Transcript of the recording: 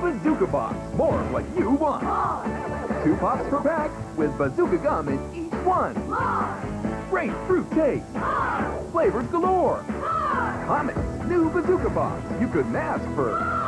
Bazooka Pops. More of what you want. Two pops per pack with Bazooka Gum in each one. Great fruit taste. Flavors galore. Comics. New Bazooka Pops. You couldn't ask for...